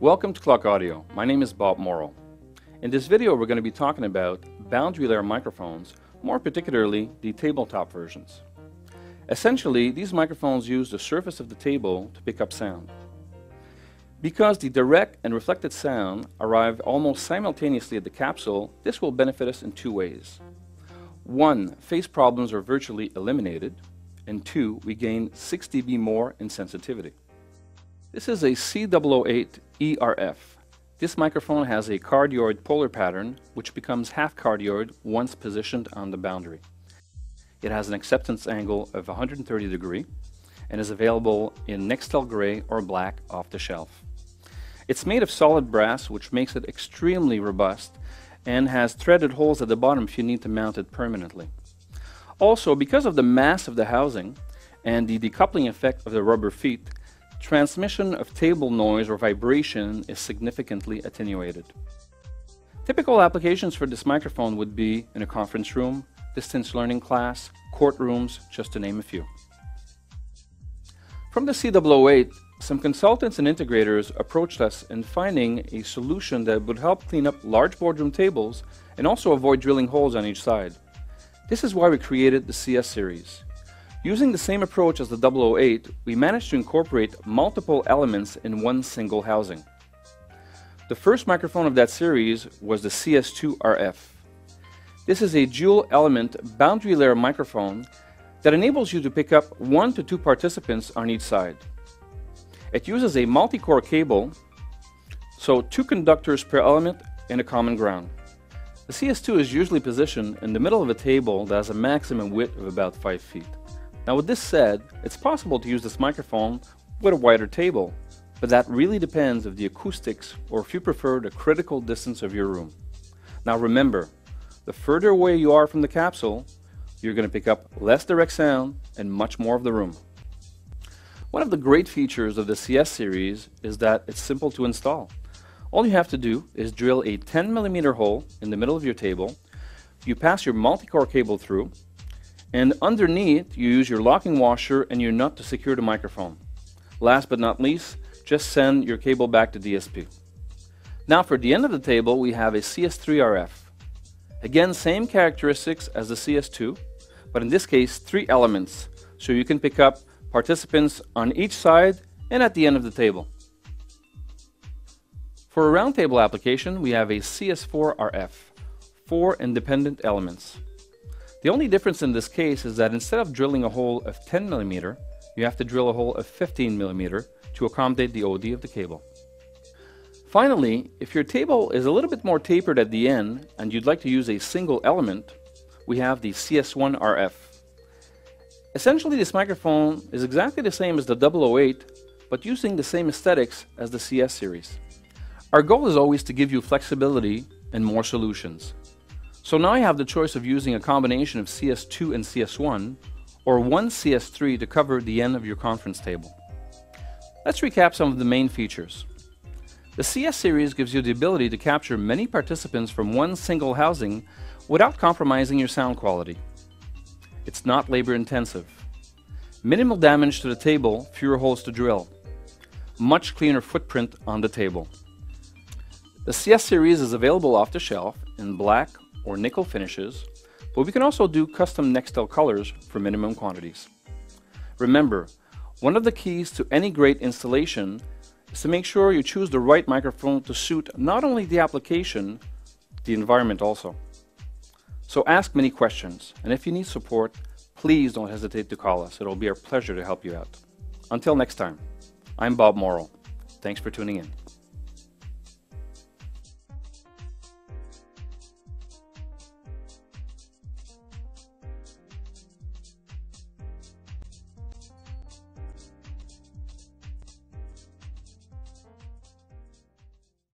Welcome to Clockaudio. My name is Bob Morrow. In this video we're going to be talking about boundary layer microphones, more particularly the tabletop versions. Essentially, these microphones use the surface of the table to pick up sound. Because the direct and reflected sound arrive almost simultaneously at the capsule, this will benefit us in two ways. One, phase problems are virtually eliminated, and two, we gain 6 dB more in sensitivity. This is a C008 ERF. This microphone has a cardioid polar pattern, which becomes half cardioid once positioned on the boundary. It has an acceptance angle of 130 degree and is available in Nextel gray or black off the shelf. It's made of solid brass, which makes it extremely robust and has threaded holes at the bottom if you need to mount it permanently. Also, because of the mass of the housing and the decoupling effect of the rubber feet, transmission of table noise or vibration is significantly attenuated. Typical applications for this microphone would be in a conference room, distance learning class, courtrooms, just to name a few. From the C008, some consultants and integrators approached us in finding a solution that would help clean up large boardroom tables and also avoid drilling holes on each side. This is why we created the CS series. Using the same approach as the 008, we managed to incorporate multiple elements in one single housing. The first microphone of that series was the CS2 RF. This is a dual element boundary layer microphone that enables you to pick up one to two participants on each side. It uses a multi-core cable, so two conductors per element in a common ground. The CS2 is usually positioned in the middle of a table that has a maximum width of about 5 feet. Now with this said, it's possible to use this microphone with a wider table, but that really depends of the acoustics or if you prefer the critical distance of your room. Now remember, the further away you are from the capsule, you're going to pick up less direct sound and much more of the room. One of the great features of the CS series is that it's simple to install. All you have to do is drill a 10 millimeter hole in the middle of your table, you pass your multi-core cable through, and underneath, you use your locking washer and your nut to secure the microphone. Last but not least, just send your cable back to DSP. Now for the end of the table, we have a CS3RF. Again, same characteristics as the CS2, but in this case, three elements, so you can pick up participants on each side and at the end of the table. For a roundtable application, we have a CS4RF, four independent elements. The only difference in this case is that instead of drilling a hole of 10 mm, you have to drill a hole of 15 mm to accommodate the OD of the cable. Finally, if your table is a little bit more tapered at the end and you'd like to use a single element, we have the CS1 RF. Essentially, this microphone is exactly the same as the 008, but using the same aesthetics as the CS series. Our goal is always to give you flexibility and more solutions. So now you have the choice of using a combination of CS2 and CS1, or one CS3 to cover the end of your conference table. Let's recap some of the main features. The CS series gives you the ability to capture many participants from one single housing without compromising your sound quality. It's not labor intensive. Minimal damage to the table, fewer holes to drill. Much cleaner footprint on the table. The CS series is available off the shelf in black or nickel finishes, but we can also do custom Nextel colors for minimum quantities. Remember, one of the keys to any great installation is to make sure you choose the right microphone to suit not only the application, the environment also. So ask many questions, and if you need support, please don't hesitate to call us. It'll be our pleasure to help you out. Until next time, I'm Bob Morrow. Thanks for tuning in.